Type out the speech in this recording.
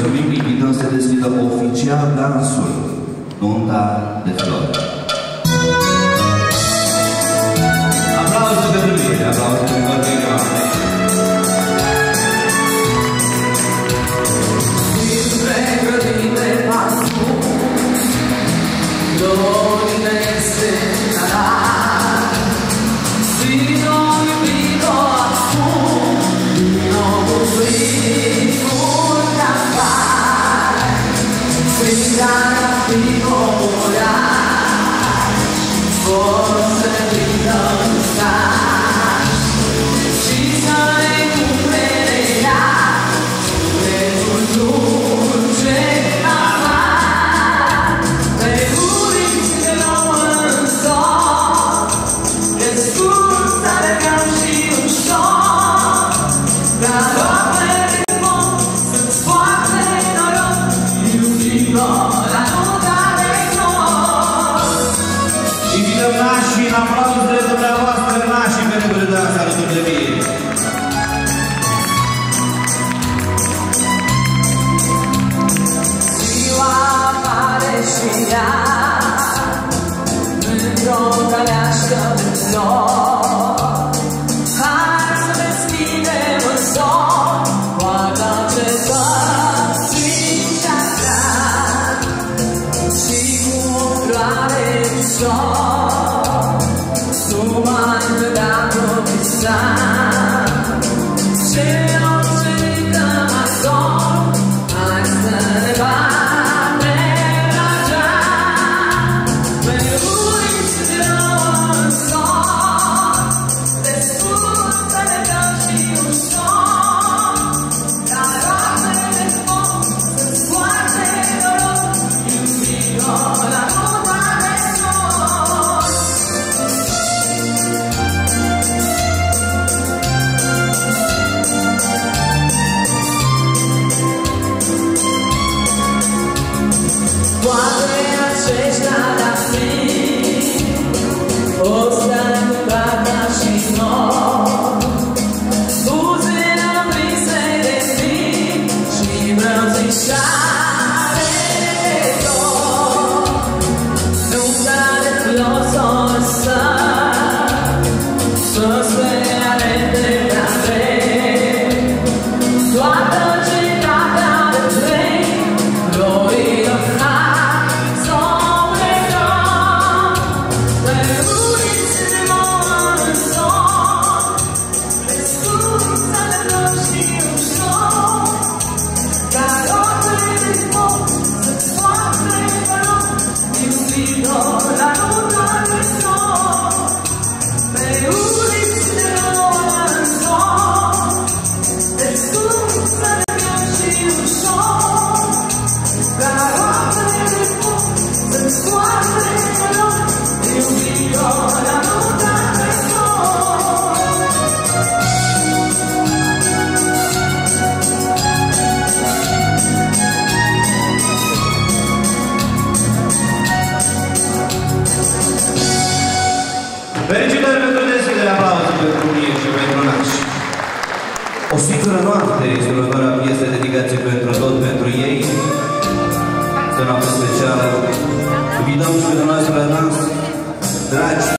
mulțumim, invităm să deschidă oficial dansul, nunta de flori. 我 un aplauz de dumneavoastră nașii care vă dați alături de mine. Ziua apare și ea Într-o căleașcă de flori Hai să deschidem în somn Poarta ce pățința ta Și cu o floare de sol mind that I know beside Felicitări pentru deschiderea aplauze pentru mine și pentru nași. O singură noapte este următoarea piesă dedicație pentru tot, pentru ei. Este o noapte specială. Invităm și pe dumneavoastră la dans. Dragi